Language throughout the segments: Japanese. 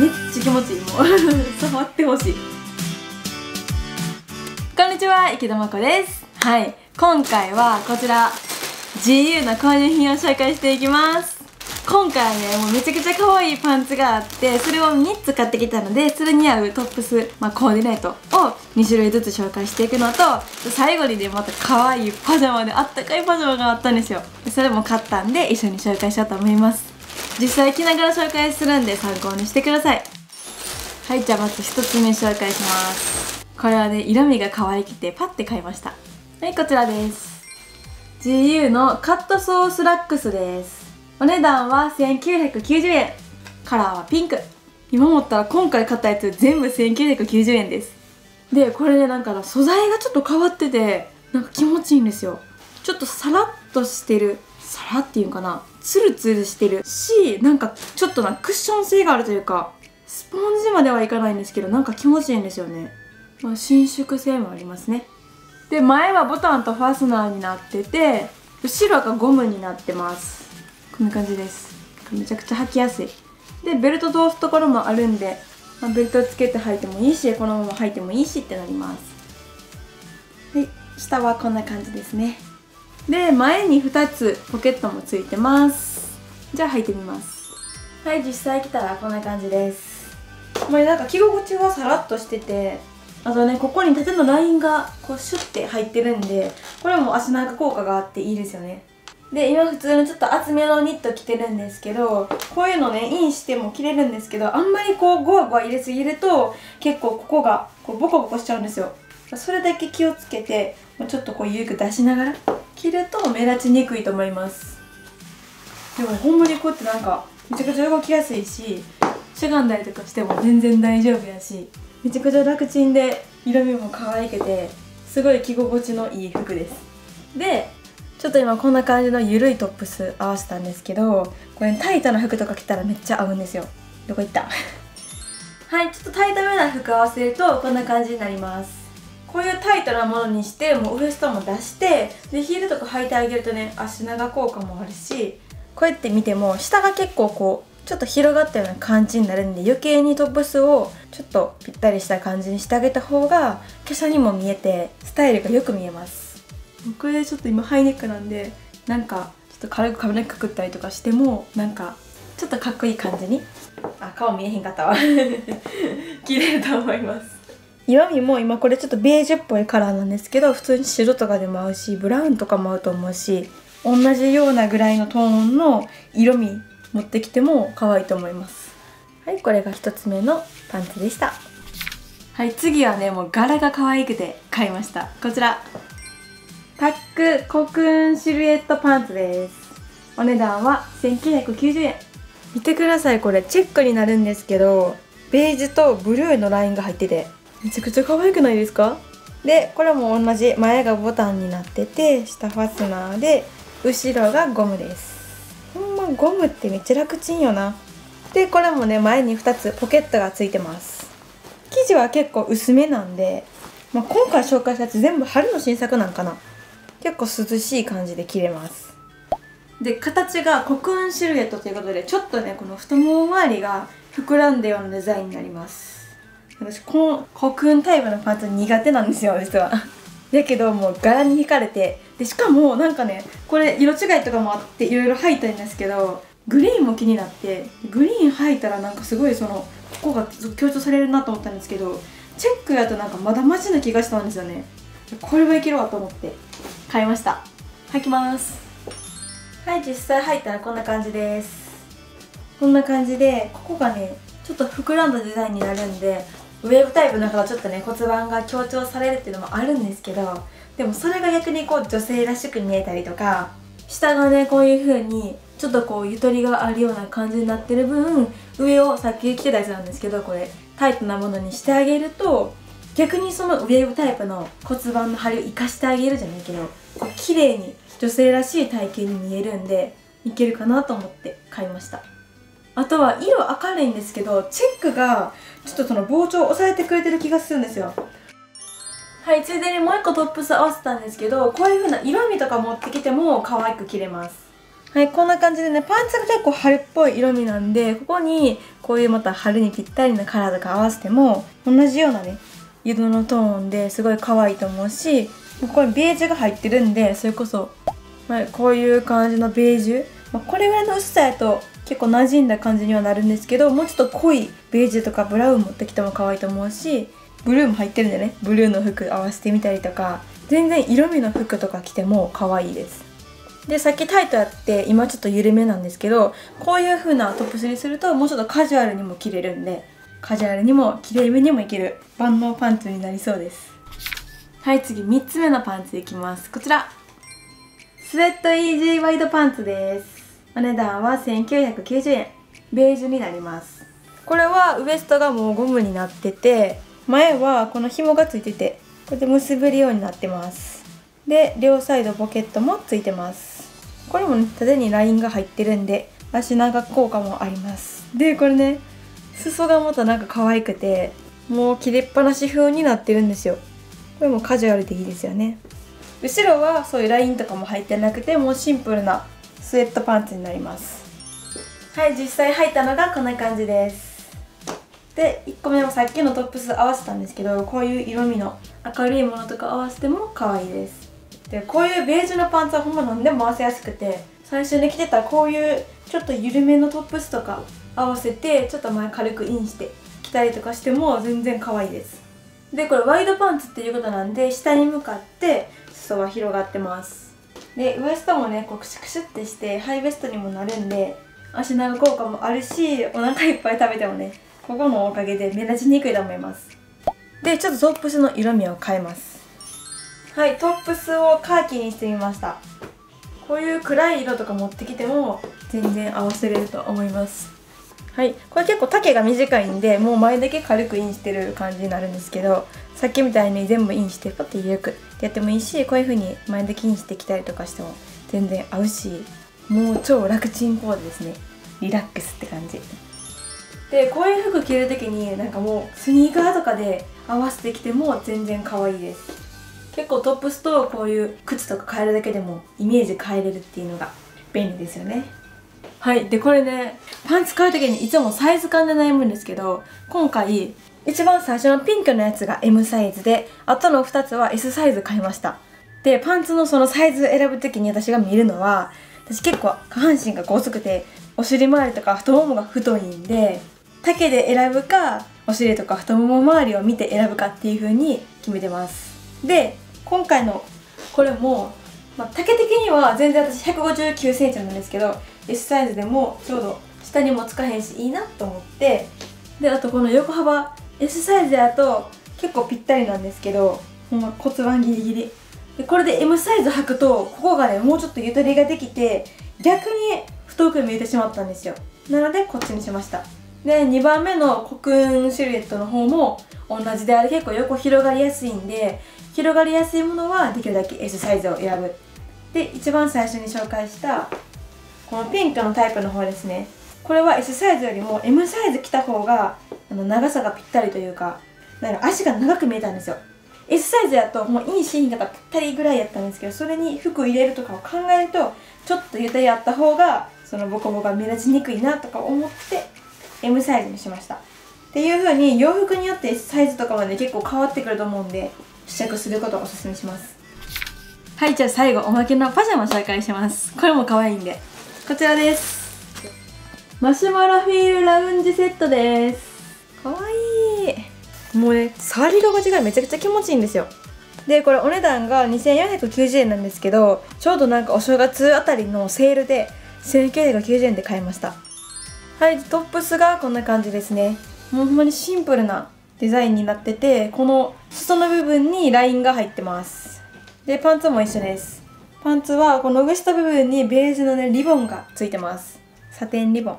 めっちゃ気持ちいい。もう 触ってほしい。こんにちは池田真子です。はい。今回はこちら GU の購入品を紹介していきます。今回はねもうめちゃくちゃ可愛いパンツがあってそれを3つ買ってきたのでそれに合うトップス、まあ、コーディネートを2種類ずつ紹介していくのと最後にねまた可愛いパジャマであったかいパジャマがあったんですよ。それも買ったんで一緒に紹介しようと思います。実際着ながら紹介するんで参考にしてください。はいじゃあまず1つ目紹介します。これはね色味が可愛くてパッて買いました。はいこちらです。GU のカットソースラックスです。お値段は1990円。カラーはピンク。今思ったら今回買ったやつ全部1990円です。でこれねなんか素材がちょっと変わっててなんか気持ちいいんですよ。ちょっとサラッとしてる。サラっていうかな。ツルツルしてるしなんかちょっとなクッション性があるというかスポンジまではいかないんですけどなんか気持ちいいんですよね、まあ、伸縮性もありますね。で前はボタンとファスナーになってて後ろがゴムになってます。こんな感じです。めちゃくちゃ履きやすい。でベルト通すところもあるんで、まあ、ベルトつけて履いてもいいしこのまま履いてもいいしってなります。はい下はこんな感じですね。で前に2つポケットもついてます。じゃあ履いてみます。はい実際来たらこんな感じです。これなんか着心地はさらっとしててあとねここに縦のラインがこうシュッて入ってるんでこれも足長効果があっていいですよね。で今普通のちょっと厚めのニット着てるんですけどこういうのねインしても着れるんですけどあんまりこうゴワゴワ入れすぎると結構ここがこうボコボコしちゃうんですよ。それだけ気をつけてちょっとこう緩く出しながら着ると目立ちにくいと思います。でもほんまにこうやってなんかめちゃくちゃ動きやすいししゃがんだりとかしても全然大丈夫やしめちゃくちゃ楽ちんで色味も可愛くてすごい着心地のいい服です。でちょっと今こんな感じのゆるいトップス合わせたんですけどこれタイトな服とか着たらめっちゃ合うんですよ。どこ行った？はいちょっとタイトめな服合わせるとこんな感じになります。こういうタイトなものにしてもうウエストも出してでヒールとか履いてあげるとね足長効果もあるしこうやって見ても下が結構こうちょっと広がったような感じになるんで余計にトップスをちょっとぴったりした感じにしてあげた方が華奢にも見えてスタイルがよく見えます。これちょっと今ハイネックなんでなんかちょっと軽く髪の毛かくったりとかしてもなんかちょっとかっこいい感じに。あ顔見えへんかったわ。着れると思います色味も今これちょっとベージュっぽいカラーなんですけど普通に白とかでも合うしブラウンとかも合うと思うし同じようなぐらいのトーンの色味持ってきても可愛いと思います。はいこれが1つ目のパンツでした。はい次はねもう柄が可愛くて買いました。こちら。タックコクーンシルエットパンツです。お値段は1990円。見てくださいこれチェックになるんですけどベージュとブルーのラインが入っててめちゃくちゃ可愛くないですか？でこれも同じ前がボタンになってて下ファスナーで後ろがゴムです。ほんまゴムってめっちゃ楽ちんよな。でこれもね前に2つポケットがついてます。生地は結構薄めなんで、まあ、今回紹介したやつ全部春の新作なんかな。結構涼しい感じで着れます。で形がコクーンシルエットということでちょっとねこの太もも周りが膨らんだようなデザインになります。私このコクーンタイプのパンツ苦手なんですよ実は。だけどもう柄に惹かれて。でしかもなんかねこれ色違いとかもあっていろいろ履いたんですけどグリーンも気になって。グリーン履いたらなんかすごいそのここが強調されるなと思ったんですけどチェックやとなんかまだマシな気がしたんですよね。これはいけるわと思って。買いました。履きます。はい実際履いたらこんな感じです。こんな感じでここがねちょっと膨らんだデザインになるんでウェーブタイプの方はちょっとね骨盤が強調されるっていうのもあるんですけどでもそれが逆にこう女性らしく見えたりとか下がねこういう風にちょっとこうゆとりがあるような感じになってる分上をさっき着てたやつなんですけどこれタイトなものにしてあげると逆にそのウェーブタイプの骨盤の張りを生かしてあげるじゃないけどこう綺麗に女性らしい体型に見えるんでいけるかなと思って買いました。あとは色明るいんですけどチェックがちょっとその膨張を抑えてくれてる気がするんですよ。はいついでにもう一個トップス合わせたんですけどこういう風な色味とか持ってきても可愛く着れます。はいこんな感じでねパンツが結構春っぽい色味なんでここにこういうまた春にぴったりなカラーとか合わせても同じようなね色のトーンですごい可愛いと思うしここにベージュが入ってるんでそれこそ、まあ、こういう感じのベージュ、まあ、これぐらいの薄さやと結構馴染んだ感じにはなるんですけどもうちょっと濃いベージュとかブラウン持ってきても可愛いと思うしブルーも入ってるんでねブルーの服合わせてみたりとか全然色味の服とか着ても可愛いです。でさっきタイトやって今ちょっと緩めなんですけどこういう風なトップスにするともうちょっとカジュアルにも着れるんでカジュアルにもきれいめにもいける万能パンツになりそうです。はい次3つ目のパンツいきます。こちら。スウェットイージーワイドパンツです。お値段は1990円。ベージュになります。これはウエストがもうゴムになってて前はこの紐がついててこれで結べるようになってます。で両サイドポケットもついてます。これもね縦にラインが入ってるんで足長効果もあります。でこれね裾がまたなんか可愛くてもう切れっぱなし風になってるんですよ。これもカジュアルでいいですよね。後ろはそういうラインとかも入ってなくてもうシンプルなスウェットパンツになります。はい実際入ったのがこんな感じです。で1個目はさっきのトップス合わせたんですけどこういう色味の明るいものとか合わせても可愛いです。でこういうベージュのパンツはほんま何でも合わせやすくて最初に着てたこういうちょっと緩めのトップスとか合わせてちょっと前軽くインして着たりとかしても全然可愛いです。でこれワイドパンツっていうことなんで下に向かって裾は広がってます。でウエストもねこうクシュクシュってしてハイベストにもなるんで足長効果もあるしお腹いっぱい食べてもねここのおかげで目立ちにくいと思います。でちょっとトップスの色味を変えます。はいトップスをカーキにしてみました。こういう暗い色とか持ってきても全然合わせれると思います。はい。これ結構丈が短いんでもう前だけ軽くインしてる感じになるんですけどさっきみたいに全部インしてパッて緩くやってもいいしこういう風に前だけインしてきたりとかしても全然合うしもう超楽ちんコーデですね。リラックスって感じ。でこういう服着る時になんかもうスニーカーとかで合わせてきても全然可愛いです。結構トップスとこういう靴とか変えるだけでもイメージ変えれるっていうのが便利ですよね。はい。でこれねパンツ買う時にいつもサイズ感で悩むんですけど今回一番最初のピンクのやつが M サイズであとの2つは S サイズ買いました。でパンツのそのサイズ選ぶ時に私が見るのは私結構下半身が細くてお尻周りとか太ももが太いんで丈で選ぶかお尻とか太もも周りを見て選ぶかっていう風に決めてます。で今回のこれも、まあ、丈的には全然私1 5 9センチなんですけど S サイズでもちょうど下にもつかへんしいいなと思ってであとこの横幅 S サイズだと結構ぴったりなんですけどほんま骨盤ギリギリ。でこれで M サイズ履くとここがねもうちょっとゆとりができて逆に太く見えてしまったんですよ。なのでこっちにしました。で2番目のコクーンシルエットの方も同じであれ結構横広がりやすいんで広がりやすいものはできるだけ S サイズを選ぶ。で一番最初に紹介したこのピンクのタイプの方ですね。これは S サイズよりも M サイズ着た方があの長さがぴったりというかだか足が長く見えたんですよ。S サイズだともういいシーンがぴったりぐらいやったんですけどそれに服入れるとかを考えるとちょっとゆたりあった方がそのボコボコが目立ちにくいなとか思って M サイズにしました。っていう風に洋服によってサイズとかまで結構変わってくると思うんで試着することをおすすめします。はいじゃあ最後おまけのパジャマ紹介します。これも可愛いんで。こちらです。マシュマロフィールラウンジセットです。可愛いもうね触り心地がめちゃくちゃ気持ちいいんですよ。でこれお値段が2490円なんですけどちょうどなんかお正月あたりのセールで1990円で買いました。はいトップスがこんな感じですね。もうほんまにシンプルなデザインになっててこの裾の部分にラインが入ってます。でパンツも一緒です。パンツはこのウエスト部分にベージュのねリボンがついてます。サテンリボン。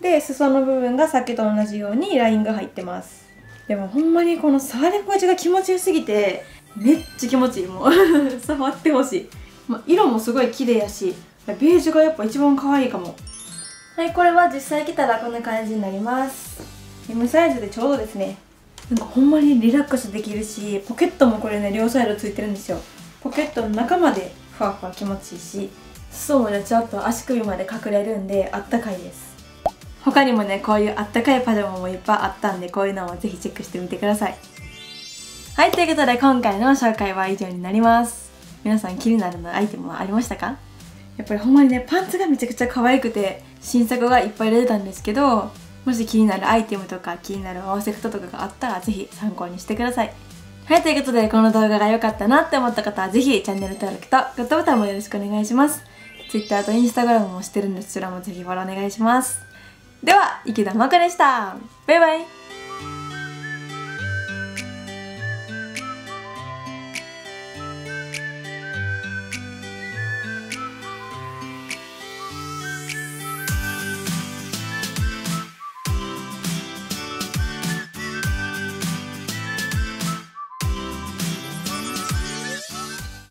で裾の部分がさっきと同じようにラインが入ってます。でもほんまにこの触り心地が気持ちよすぎてめっちゃ気持ちいい。もう 触ってほしい、ま色もすごい綺麗やしベージュがやっぱ一番可愛いかも。はいこれは実際着たらこんな感じになります。M サイズでちょうどですね。なんかほんまにリラックスできるしポケットもこれね両サイドついてるんですよ。ポケットの中までふわふわ気持ちいいし裾もねちょっと足首まで隠れるんであったかいです。他にもねこういうあったかいパジャマもいっぱいあったんでこういうのもぜひチェックしてみてください。はいということで今回の紹介は以上になります。皆さん気になるのアイテムはありましたか？やっぱりほんまにねパンツがめちゃくちゃ可愛くて新作がいっぱい出てたんですけどもし気になるアイテムとか気になる合わせ方とかがあったらぜひ参考にしてください。はい、ということでこの動画が良かったなって思った方はぜひチャンネル登録とグッドボタンもよろしくお願いします。Twitter と Instagram もしてるんでそちらもぜひフォローお願いします。では池田真子でした。バイバイ。